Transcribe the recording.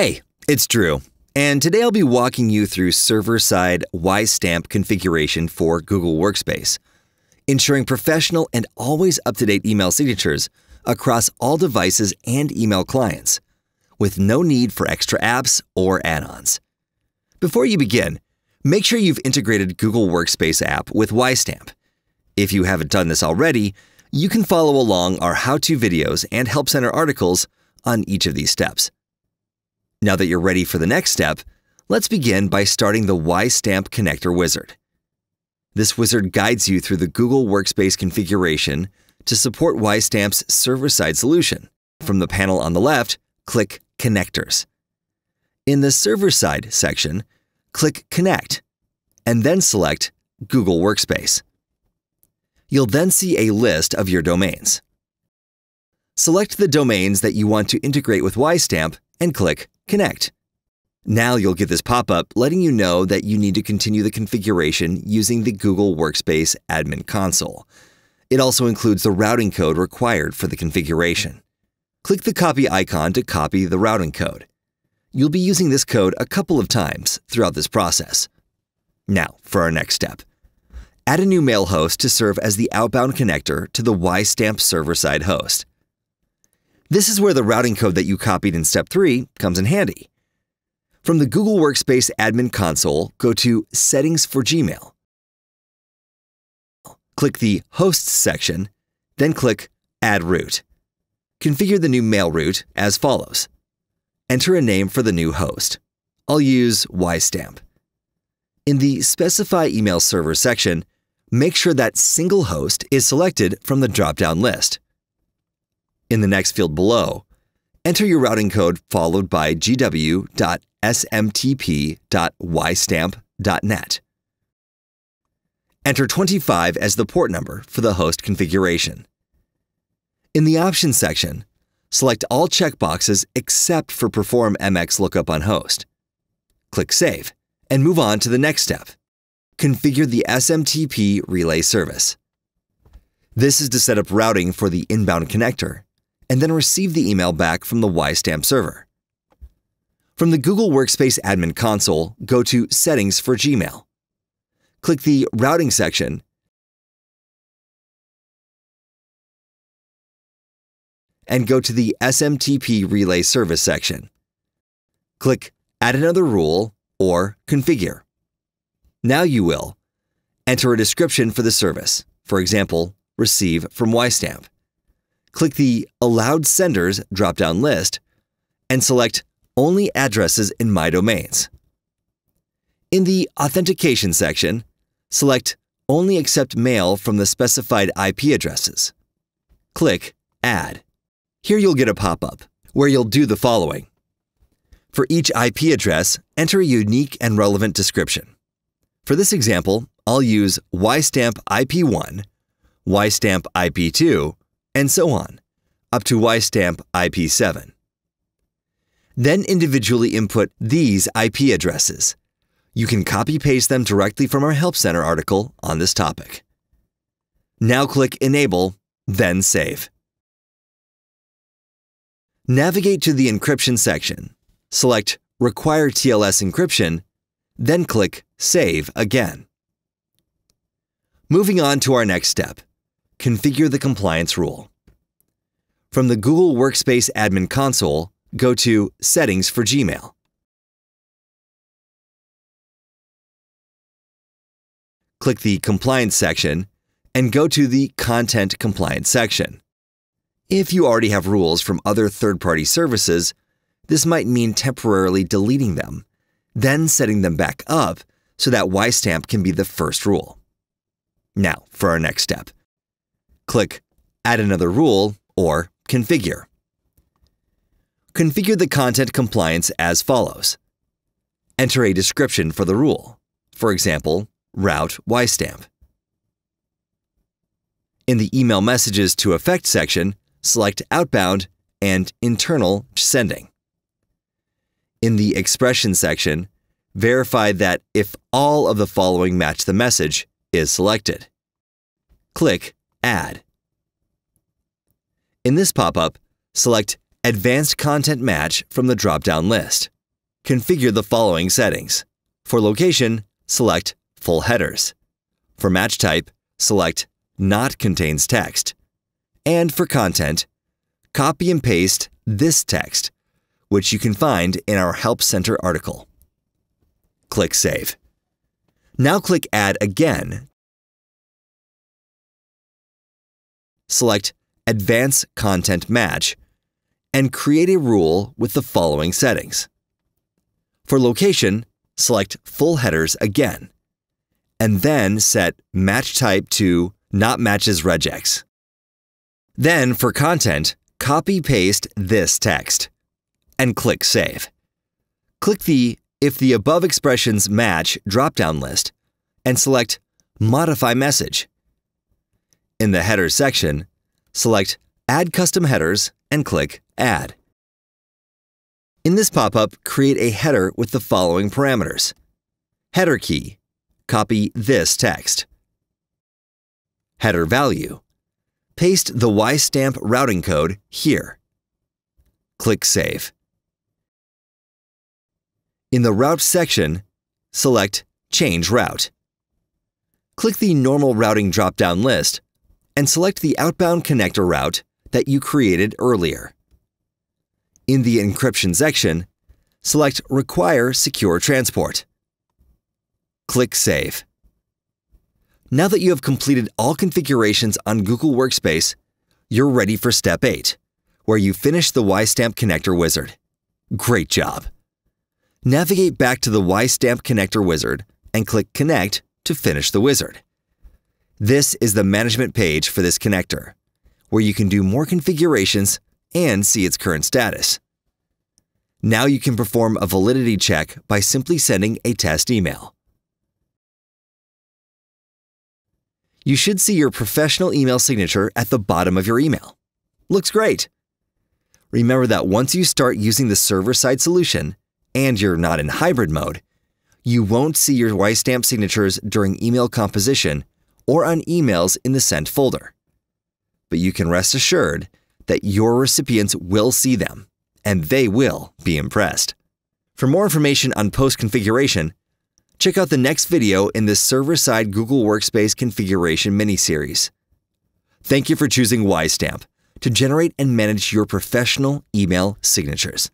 Hey, it's Drew, and today I'll be walking you through server side WiseStamp configuration for Google Workspace, ensuring professional and always up to date email signatures across all devices and email clients, with no need for extra apps or add ons. Before you begin, make sure you've integrated Google Workspace app with WiseStamp. If you haven't done this already, you can follow along our how to videos and Help Center articles on each of these steps. Now that you're ready for the next step, let's begin by starting the WiseStamp connector wizard. This wizard guides you through the Google Workspace configuration to support WiseStamp's server-side solution. From the panel on the left, click Connectors. In the server-side section, click Connect, and then select Google Workspace. You'll then see a list of your domains. Select the domains that you want to integrate with WiseStamp and click Connect. Now you'll get this pop-up letting you know that you need to continue the configuration using the Google Workspace Admin Console. It also includes the routing code required for the configuration. Click the copy icon to copy the routing code. You'll be using this code a couple of times throughout this process. Now, for our next step. Add a new mail host to serve as the outbound connector to the WiseStamp server-side host. This is where the routing code that you copied in step 3 comes in handy. From the Google Workspace Admin Console, go to Settings for Gmail. Click the Hosts section, then click Add Route. Configure the new mail route as follows. Enter a name for the new host. I'll use WiseStamp. In the Specify Email Server section, make sure that single host is selected from the drop-down list. In the next field below, enter your routing code followed by gw.smtp.wisestamp.net. Enter 25 as the port number for the host configuration. In the Options section, select all checkboxes except for Perform MX Lookup on Host. Click Save and move on to the next step. Configure the SMTP relay service. This is to set up routing for the inbound connector and then receive the email back from the WiseStamp server. From the Google Workspace Admin Console, go to Settings for Gmail. Click the Routing section and go to the SMTP Relay Service section. Click Add another rule or Configure. Now you will enter a description for the service, for example, receive from WiseStamp click the Allowed Senders drop-down list and select Only Addresses in My Domains. In the Authentication section, select Only accept mail from the specified IP addresses. Click Add. Here you'll get a pop-up where you'll do the following. For each IP address, enter a unique and relevant description. For this example, I'll use WiseStamp IP1, WiseStamp IP2, and so on, up to WiseStamp IP7. Then individually input these IP addresses. You can copy-paste them directly from our Help Center article on this topic. Now click Enable, then Save. Navigate to the Encryption section. Select Require TLS Encryption, then click Save again. Moving on to our next step. Configure the compliance rule. From the Google Workspace Admin Console, go to Settings for Gmail. Click the Compliance section and go to the Content Compliance section. If you already have rules from other third-party services, this might mean temporarily deleting them, then setting them back up so that WiseStamp can be the first rule. Now, for our next step. Click Add another rule or Configure. Configure the content compliance as follows. Enter a description for the rule, for example, route WiseStamp. In the Email Messages to Effect section, select Outbound and Internal Sending. In the Expression section, verify that if all of the following match the message is selected. Click Add. In this pop-up, select Advanced Content Match from the drop-down list. Configure the following settings. For location, select Full Headers. For match type, select Not Contains Text. And for content, copy and paste this text, which you can find in our Help Center article. Click Save. Now click Add again. Select Advanced Content Match and create a rule with the following settings. For location, select Full Headers again, and then set Match Type to Not Matches Regex. Then, for content, copy-paste this text, and click Save. Click the If the above expressions match drop-down list, and select Modify Message. In the Headers section, select Add Custom Headers and click Add. In this pop-up, create a header with the following parameters. Header key. Copy this text. Header value. Paste the WiseStamp routing code here. Click Save. In the Route section, select Change Route. Click the Normal Routing drop-down list and select the outbound connector route that you created earlier. In the Encryption section, select Require Secure Transport. Click Save. Now that you have completed all configurations on Google Workspace, you're ready for Step 8, where you finish the WiseStamp Connector Wizard. Great job! Navigate back to the WiseStamp Connector Wizard and click Connect to finish the wizard. This is the management page for this connector where you can do more configurations and see its current status. Now you can perform a validity check by simply sending a test email. You should see your professional email signature at the bottom of your email. Looks great! Remember that once you start using the server-side solution, and you're not in hybrid mode, you won't see your WiseStamp signatures during email composition or on emails in the sent folder but you can rest assured that your recipients will see them, and they will be impressed. For more information on post configuration, check out the next video in this server-side Google Workspace configuration mini-series. Thank you for choosing WiseStamp to generate and manage your professional email signatures.